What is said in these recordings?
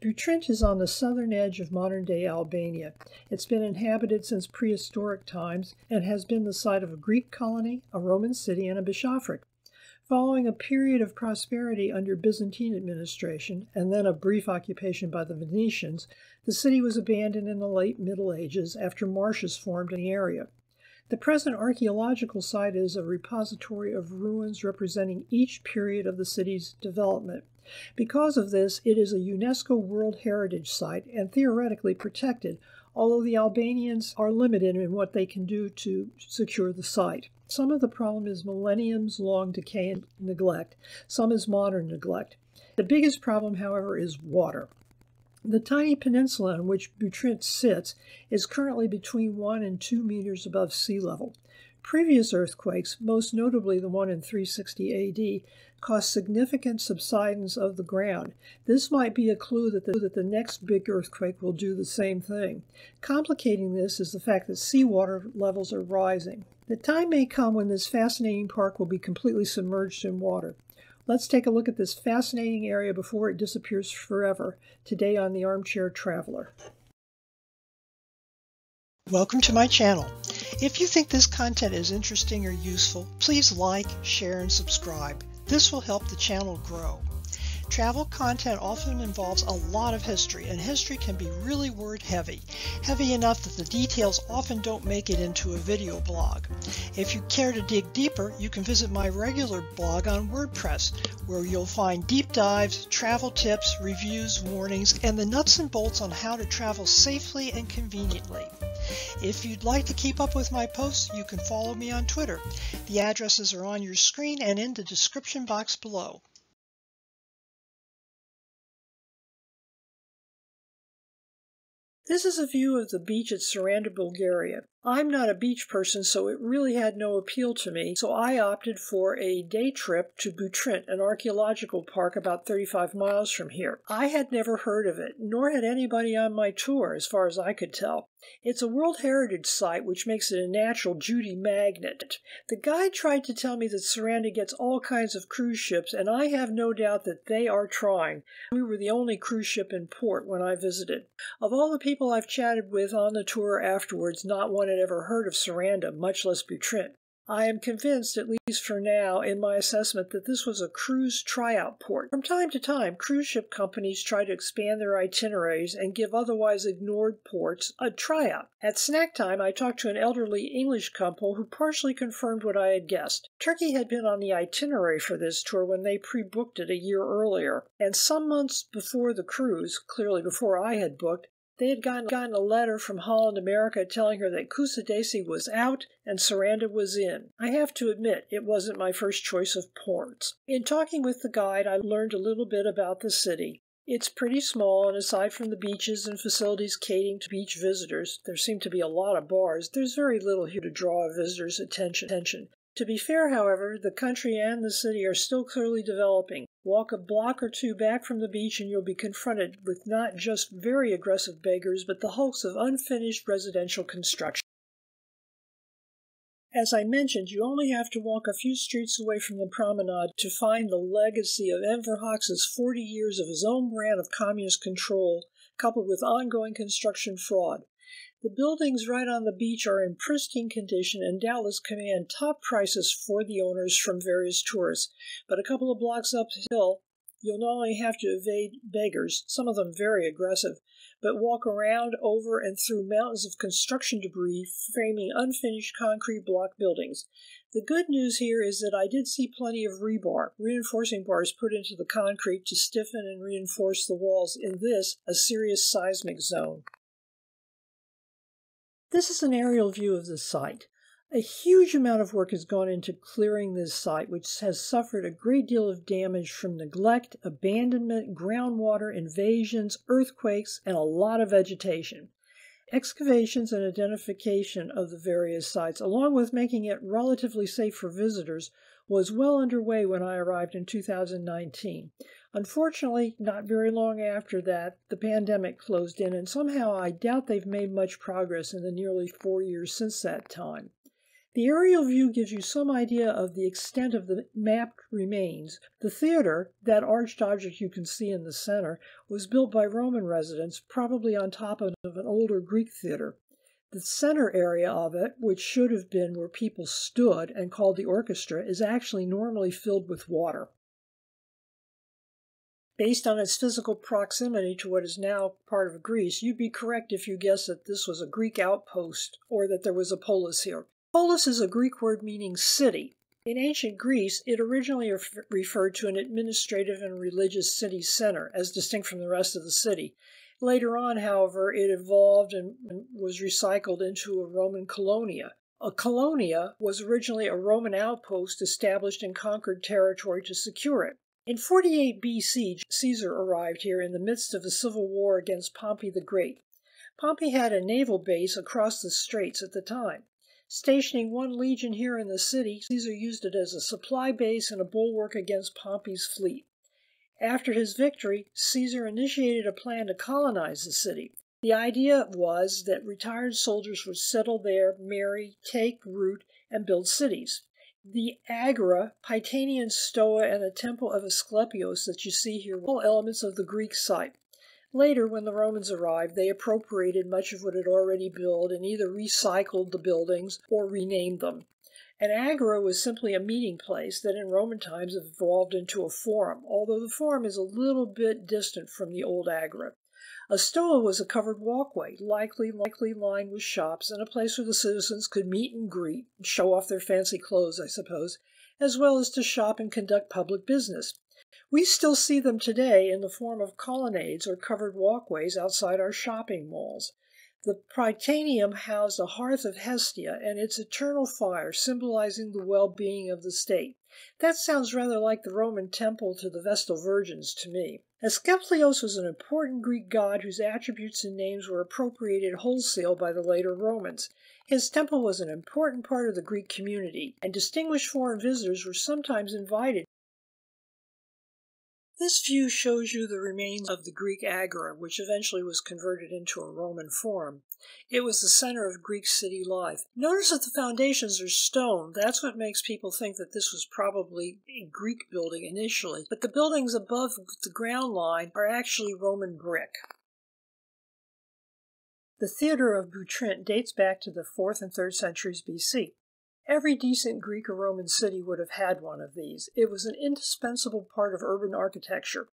Butrint is on the southern edge of modern day Albania. It's been inhabited since prehistoric times and has been the site of a Greek colony, a Roman city, and a bishopric. Following a period of prosperity under Byzantine administration and then a brief occupation by the Venetians, the city was abandoned in the late Middle Ages after marshes formed in the area. The present archaeological site is a repository of ruins representing each period of the city's development. Because of this, it is a UNESCO World Heritage Site and theoretically protected, although the Albanians are limited in what they can do to secure the site. Some of the problem is millenniums long decay and neglect, some is modern neglect. The biggest problem, however, is water. The tiny peninsula on which Butrint sits is currently between 1 and 2 meters above sea level. Previous earthquakes, most notably the one in 360 AD, caused significant subsidence of the ground. This might be a clue that the, that the next big earthquake will do the same thing. Complicating this is the fact that seawater levels are rising. The time may come when this fascinating park will be completely submerged in water. Let's take a look at this fascinating area before it disappears forever, today on the Armchair Traveler. Welcome to my channel. If you think this content is interesting or useful, please like, share, and subscribe. This will help the channel grow. Travel content often involves a lot of history, and history can be really word heavy, heavy enough that the details often don't make it into a video blog. If you care to dig deeper, you can visit my regular blog on WordPress, where you'll find deep dives, travel tips, reviews, warnings, and the nuts and bolts on how to travel safely and conveniently. If you'd like to keep up with my posts, you can follow me on Twitter. The addresses are on your screen and in the description box below. This is a view of the beach at Saranda, Bulgaria. I'm not a beach person, so it really had no appeal to me, so I opted for a day trip to Butrint, an archaeological park about 35 miles from here. I had never heard of it, nor had anybody on my tour, as far as I could tell. It's a World Heritage Site, which makes it a natural Judy magnet. The guide tried to tell me that Saranda gets all kinds of cruise ships, and I have no doubt that they are trying. We were the only cruise ship in port when I visited. Of all the people I've chatted with on the tour afterwards, not one had ever heard of Saranda, much less Butrint. I am convinced, at least for now, in my assessment that this was a cruise tryout port. From time to time, cruise ship companies try to expand their itineraries and give otherwise ignored ports a tryout. At snack time, I talked to an elderly English couple who partially confirmed what I had guessed. Turkey had been on the itinerary for this tour when they pre booked it a year earlier, and some months before the cruise, clearly before I had booked, they had gotten, gotten a letter from Holland America telling her that Kusadasi was out and Saranda was in. I have to admit, it wasn't my first choice of ports. In talking with the guide, I learned a little bit about the city. It's pretty small, and aside from the beaches and facilities catering to beach visitors, there seem to be a lot of bars. There's very little here to draw a visitor's attention. To be fair, however, the country and the city are still clearly developing. Walk a block or two back from the beach and you'll be confronted with not just very aggressive beggars, but the hulks of unfinished residential construction. As I mentioned, you only have to walk a few streets away from the promenade to find the legacy of Enver Hoxha's 40 years of his own brand of communist control, coupled with ongoing construction fraud. The buildings right on the beach are in pristine condition and doubtless command top prices for the owners from various tourists. But a couple of blocks uphill, you'll not only have to evade beggars, some of them very aggressive, but walk around, over, and through mountains of construction debris framing unfinished concrete block buildings. The good news here is that I did see plenty of rebar, reinforcing bars put into the concrete to stiffen and reinforce the walls in this, a serious seismic zone. This is an aerial view of the site. A huge amount of work has gone into clearing this site, which has suffered a great deal of damage from neglect, abandonment, groundwater invasions, earthquakes, and a lot of vegetation. Excavations and identification of the various sites, along with making it relatively safe for visitors, was well underway when I arrived in 2019. Unfortunately, not very long after that, the pandemic closed in, and somehow I doubt they've made much progress in the nearly four years since that time. The aerial view gives you some idea of the extent of the mapped remains. The theater, that arched object you can see in the center, was built by Roman residents, probably on top of an older Greek theater. The center area of it, which should have been where people stood and called the orchestra, is actually normally filled with water. Based on its physical proximity to what is now part of Greece, you'd be correct if you guessed that this was a Greek outpost or that there was a polis here. Polis is a Greek word meaning city. In ancient Greece, it originally referred to an administrative and religious city center, as distinct from the rest of the city. Later on, however, it evolved and was recycled into a Roman colonia. A colonia was originally a Roman outpost established in conquered territory to secure it. In 48 BC, Caesar arrived here in the midst of a civil war against Pompey the Great. Pompey had a naval base across the straits at the time. Stationing one legion here in the city, Caesar used it as a supply base and a bulwark against Pompey's fleet. After his victory, Caesar initiated a plan to colonize the city. The idea was that retired soldiers would settle there, marry, take root, and build cities. The Agora, Prytanean Stoa, and the Temple of Asclepios that you see here were all elements of the Greek site. Later, when the Romans arrived, they appropriated much of what had already been built and either recycled the buildings or renamed them. An agora was simply a meeting place that in Roman times evolved into a forum, although the forum is a little bit distant from the old agora. A stoa was a covered walkway, likely likely lined with shops, and a place where the citizens could meet and greet, and show off their fancy clothes, I suppose, as well as to shop and conduct public business. We still see them today in the form of colonnades or covered walkways outside our shopping malls. The Prytaneum housed a hearth of Hestia and its eternal fire, symbolizing the well being of the state. That sounds rather like the Roman temple to the Vestal Virgins to me. Asclepios was an important Greek god whose attributes and names were appropriated wholesale by the later Romans. His temple was an important part of the Greek community, and distinguished foreign visitors were sometimes invited. This view shows you the remains of the Greek agora, which eventually was converted into a Roman forum. It was the center of Greek city life. Notice that the foundations are stone. That's what makes people think that this was probably a Greek building initially. But the buildings above the ground line are actually Roman brick. The theater of Butrint dates back to the 4th and 3rd centuries BC. Every decent Greek or Roman city would have had one of these. It was an indispensable part of urban architecture.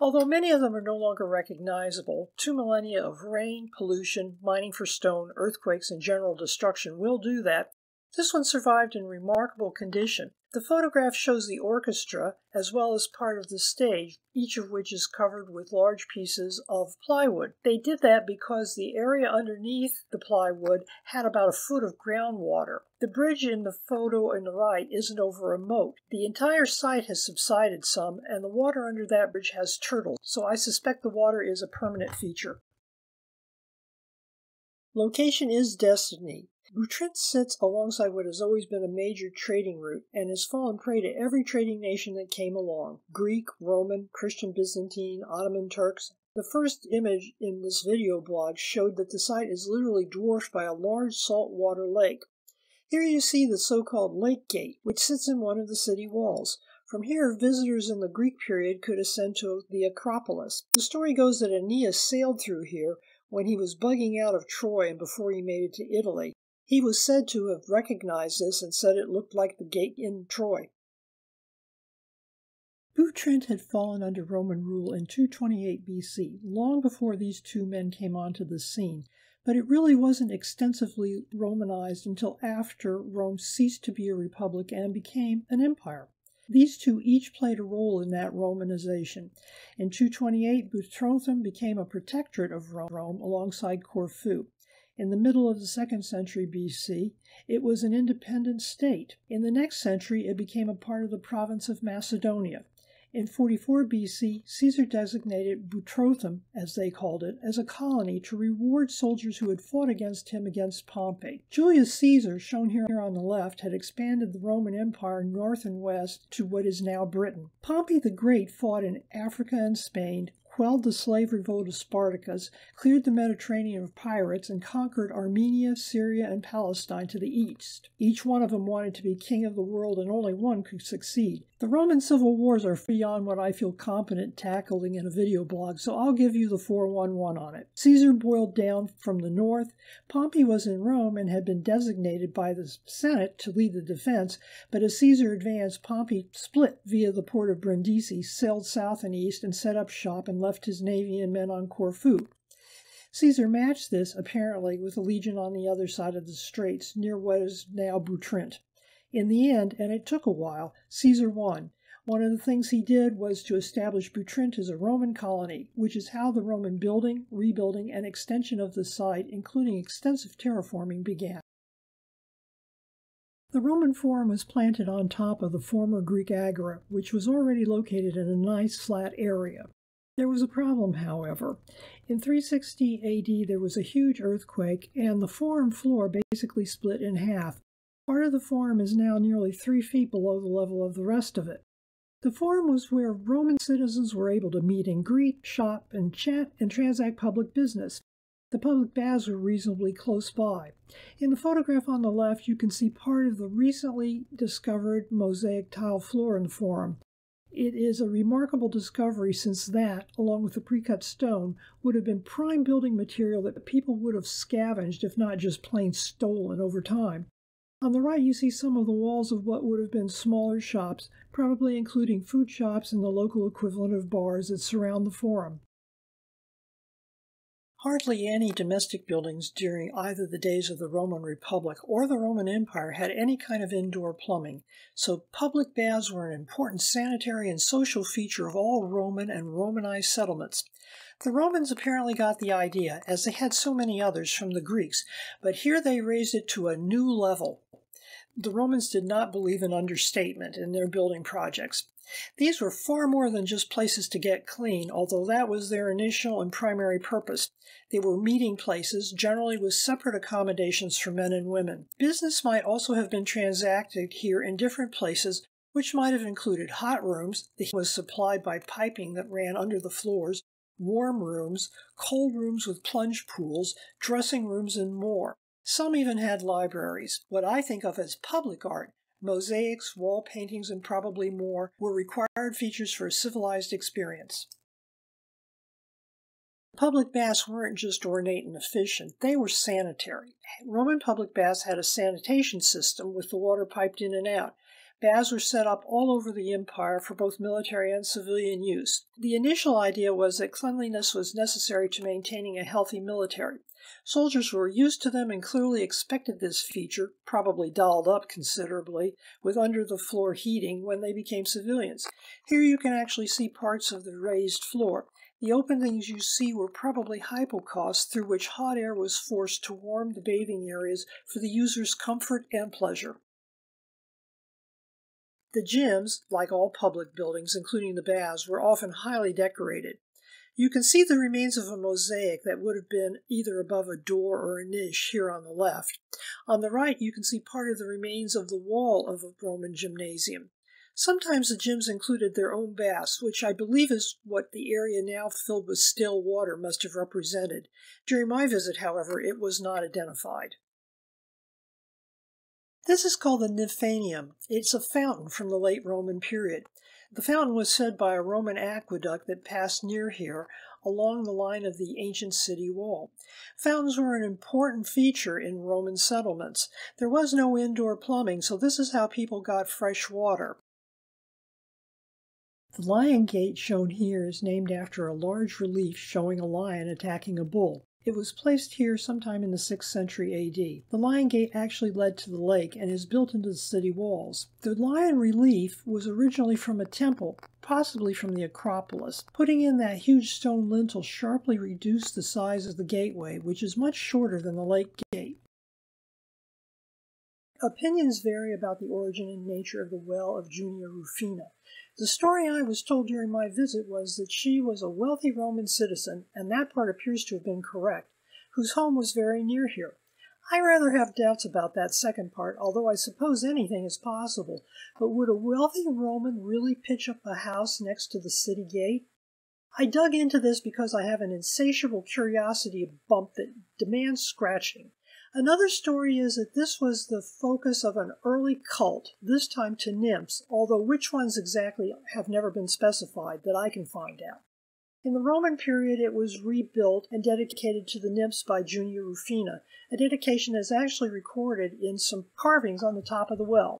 Although many of them are no longer recognizable, two millennia of rain, pollution, mining for stone, earthquakes, and general destruction will do that. This one survived in remarkable condition. The photograph shows the orchestra as well as part of the stage, each of which is covered with large pieces of plywood. They did that because the area underneath the plywood had about a foot of groundwater. The bridge in the photo on the right isn't over a moat. The entire site has subsided some, and the water under that bridge has turtles, so I suspect the water is a permanent feature. Location is destiny. Butrint sits alongside what has always been a major trading route and has fallen prey to every trading nation that came along Greek, Roman, Christian Byzantine, Ottoman Turks. The first image in this video blog showed that the site is literally dwarfed by a large saltwater lake. Here you see the so called Lake Gate, which sits in one of the city walls. From here, visitors in the Greek period could ascend to the Acropolis. The story goes that Aeneas sailed through here when he was bugging out of Troy and before he made it to Italy. He was said to have recognized this and said it looked like the gate in Troy. Butrint had fallen under Roman rule in 228 BC, long before these two men came onto the scene, but it really wasn't extensively Romanized until after Rome ceased to be a republic and became an empire. These two each played a role in that Romanization. In 228, Buthrotum became a protectorate of Rome alongside Corfu. In the middle of the second century BC, it was an independent state. In the next century, it became a part of the province of Macedonia. In 44 BC, Caesar designated Buthrotum, as they called it, as a colony to reward soldiers who had fought against him against Pompey. Julius Caesar, shown here on the left, had expanded the Roman Empire north and west to what is now Britain. Pompey the Great fought in Africa and Spain, quelled the slave revolt of Spartacus, cleared the Mediterranean of pirates, and conquered Armenia, Syria, and Palestine to the east. Each one of them wanted to be king of the world, and only one could succeed. The Roman civil wars are beyond what I feel competent tackling in a video blog, so I'll give you the 411 on it. Caesar boiled down from the north. Pompey was in Rome and had been designated by the Senate to lead the defense, but as Caesar advanced, Pompey split via the port of Brindisi, sailed south and east, and set up shop left his navy and men on Corfu. Caesar matched this, apparently, with a legion on the other side of the straits, near what is now Butrint. In the end, and it took a while, Caesar won. One of the things he did was to establish Butrint as a Roman colony, which is how the Roman building, rebuilding, and extension of the site, including extensive terraforming, began. The Roman Forum was planted on top of the former Greek Agora, which was already located in a nice flat area. There was a problem, however. In 360 AD, there was a huge earthquake, and the forum floor basically split in half. Part of the forum is now nearly three feet below the level of the rest of it. The forum was where Roman citizens were able to meet and greet, shop and chat, and transact public business. The public baths were reasonably close by. In the photograph on the left, you can see part of the recently discovered mosaic tile floor in the forum. It is a remarkable discovery since that, along with the pre-cut stone, would have been prime building material that people would have scavenged, if not just plain stolen, over time. On the right, you see some of the walls of what would have been smaller shops, probably including food shops and the local equivalent of bars that surround the forum. Hardly any domestic buildings during either the days of the Roman Republic or the Roman Empire had any kind of indoor plumbing, so public baths were an important sanitary and social feature of all Roman and Romanized settlements. The Romans apparently got the idea, as they had so many others from the Greeks, but here they raised it to a new level. The Romans did not believe in understatement in their building projects. These were far more than just places to get clean, although that was their initial and primary purpose. They were meeting places, generally with separate accommodations for men and women. Business might also have been transacted here in different places, which might have included hot rooms that was supplied by piping that ran under the floors, warm rooms, cold rooms with plunge pools, dressing rooms, and more. Some even had libraries, what I think of as public art, mosaics, wall paintings, and probably more were required features for a civilized experience. Public baths weren't just ornate and efficient, they were sanitary. Roman public baths had a sanitation system with the water piped in and out. Baths were set up all over the empire for both military and civilian use. The initial idea was that cleanliness was necessary to maintaining a healthy military. Soldiers were used to them and clearly expected this feature, probably dolled up considerably, with under the floor heating when they became civilians. Here you can actually see parts of the raised floor. The openings you see were probably hypocausts through which hot air was forced to warm the bathing areas for the user's comfort and pleasure. The gyms, like all public buildings, including the baths, were often highly decorated. You can see the remains of a mosaic that would have been either above a door or a niche here on the left. On the right, you can see part of the remains of the wall of a Roman gymnasium. Sometimes the gyms included their own baths, which I believe is what the area now filled with still water must have represented. During my visit, however, it was not identified. This is called the Nymphanium. It's a fountain from the late Roman period. The fountain was fed by a Roman aqueduct that passed near here along the line of the ancient city wall. Fountains were an important feature in Roman settlements. There was no indoor plumbing, so this is how people got fresh water. The lion gate shown here is named after a large relief showing a lion attacking a bull. It was placed here sometime in the 6th century AD. The Lion Gate actually led to the lake and is built into the city walls. The lion relief was originally from a temple, possibly from the Acropolis. Putting in that huge stone lintel sharply reduced the size of the gateway, which is much shorter than the lake gate. Opinions vary about the origin and nature of the well of Junia Rufina. The story I was told during my visit was that she was a wealthy Roman citizen, and that part appears to have been correct, whose home was very near here. I rather have doubts about that second part, although I suppose anything is possible. But would a wealthy Roman really pitch up a house next to the city gate? I dug into this because I have an insatiable curiosity bump that demands scratching. Another story is that this was the focus of an early cult, this time to nymphs, although which ones exactly have never been specified that I can find out. In the Roman period, it was rebuilt and dedicated to the nymphs by Junia Rufina. A dedication is actually recorded in some carvings on the top of the well.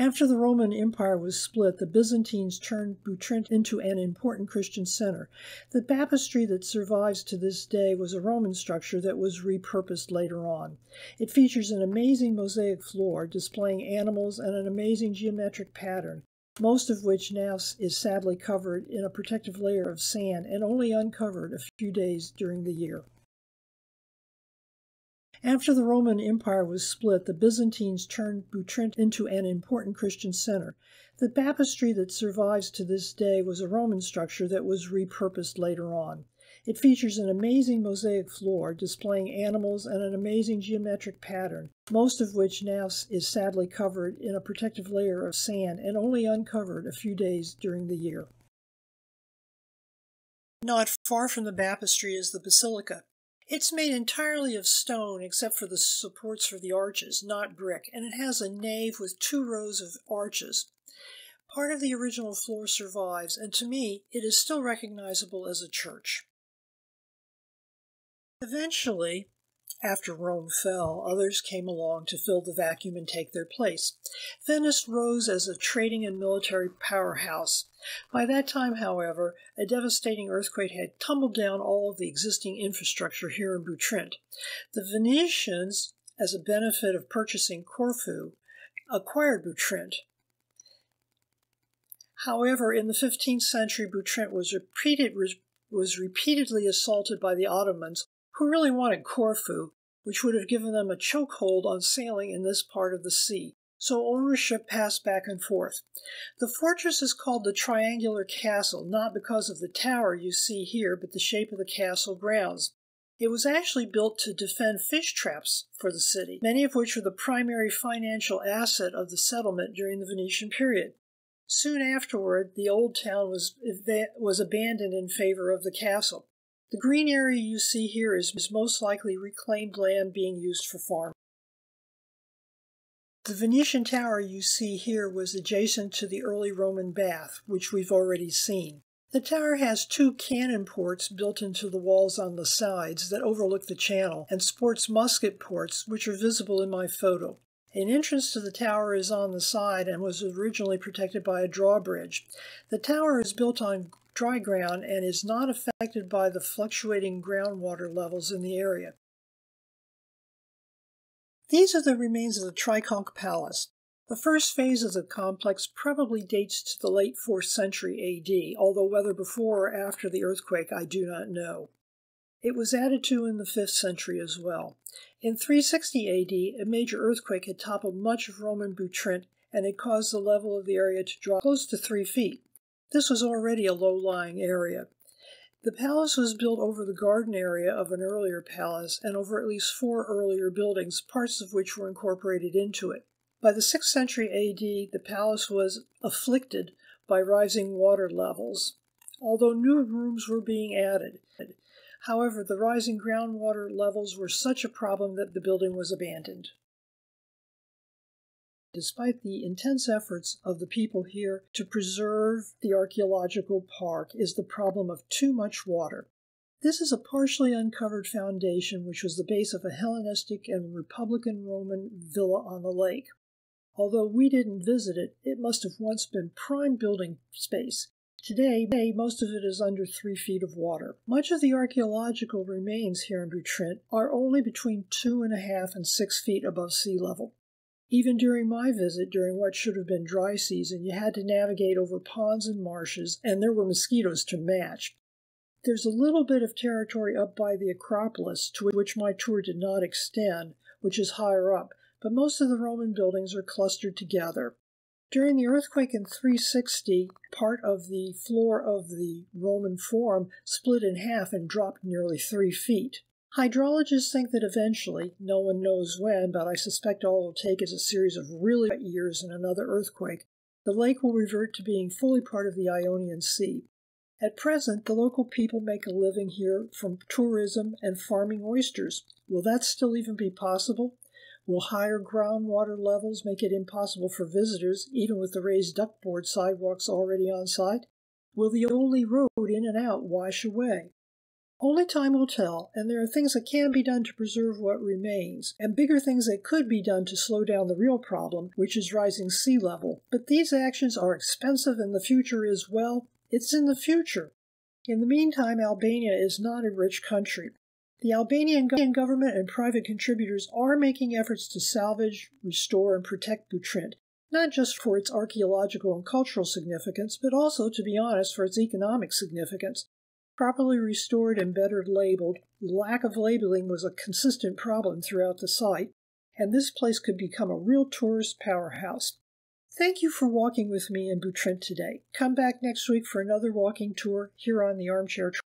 After the Roman Empire was split, the Byzantines turned Butrint into an important Christian center. The baptistry that survives to this day was a Roman structure that was repurposed later on. It features an amazing mosaic floor displaying animals and an amazing geometric pattern, most of which now is sadly covered in a protective layer of sand and only uncovered a few days during the year. After the Roman Empire was split, the Byzantines turned Butrint into an important Christian center. The baptistry that survives to this day was a Roman structure that was repurposed later on. It features an amazing mosaic floor displaying animals and an amazing geometric pattern, most of which now is sadly covered in a protective layer of sand and only uncovered a few days during the year. Not far from the baptistry is the basilica. It's made entirely of stone except for the supports for the arches, not brick, and it has a nave with two rows of arches. Part of the original floor survives, and to me, it is still recognizable as a church. Eventually, after Rome fell, others came along to fill the vacuum and take their place. Venice rose as a trading and military powerhouse. By that time, however, a devastating earthquake had tumbled down all of the existing infrastructure here in Butrint. The Venetians, as a benefit of purchasing Corfu, acquired Butrint. However, in the 15th century, Butrint was, repeated, was repeatedly assaulted by the Ottomans, who really wanted Corfu, which would have given them a chokehold on sailing in this part of the sea. So ownership passed back and forth. The fortress is called the Triangular Castle, not because of the tower you see here, but the shape of the castle grounds. It was actually built to defend fish traps for the city, many of which were the primary financial asset of the settlement during the Venetian period. Soon afterward, the old town was, was abandoned in favor of the castle. The green area you see here is, most likely reclaimed land being used for farming. The Venetian tower you see here was adjacent to the early Roman bath, which we've already seen. The tower has two cannon ports built into the walls on the sides that overlook the channel and sports musket ports, which are visible in my photo. An entrance to the tower is on the side and was originally protected by a drawbridge. The tower is built on dry ground and is not affected by the fluctuating groundwater levels in the area. These are the remains of the Triconch Palace. The first phase of the complex probably dates to the late 4th century AD, although whether before or after the earthquake I do not know. It was added to in the 5th century as well. In 360 AD, a major earthquake had toppled much of Roman Butrint and had caused the level of the area to drop close to three feet. This was already a low lying area. The palace was built over the garden area of an earlier palace and over at least four earlier buildings, parts of which were incorporated into it. By the 6th century AD, the palace was afflicted by rising water levels, although new rooms were being added. However, the rising groundwater levels were such a problem that the building was abandoned. Despite the intense efforts of the people here to preserve the archaeological park is the problem of too much water. This is a partially uncovered foundation which was the base of a Hellenistic and Republican Roman villa on the lake. Although we didn't visit it, it must have once been prime building space. Today, most of it is under three feet of water. Much of the archaeological remains here in Butrint are only between two and a half and six feet above sea level. Even during my visit, during what should have been dry season, you had to navigate over ponds and marshes, and there were mosquitoes to match. There's a little bit of territory up by the Acropolis to which my tour did not extend, which is higher up, but most of the Roman buildings are clustered together. During the earthquake in 360, part of the floor of the Roman Forum split in half and dropped nearly three feet. Hydrologists think that eventually, no one knows when, but I suspect all it'll take is a series of really wet years and another earthquake, the lake will revert to being fully part of the Ionian Sea. At present, the local people make a living here from tourism and farming oysters. Will that still even be possible? Will higher groundwater levels make it impossible for visitors, even with the raised duckboard sidewalks already on site? Will the only road in and out wash away? Only time will tell, and there are things that can be done to preserve what remains, and bigger things that could be done to slow down the real problem, which is rising sea level. But these actions are expensive, and the future is, well, it's in the future. In the meantime, Albania is not a rich country. The Albanian government and private contributors are making efforts to salvage, restore, and protect Butrint, not just for its archaeological and cultural significance, but also, to be honest, for its economic significance. Properly restored and better labeled, lack of labeling was a consistent problem throughout the site, and this place could become a real tourist powerhouse. Thank you for walking with me in Butrint today. Come back next week for another walking tour here on the Armchair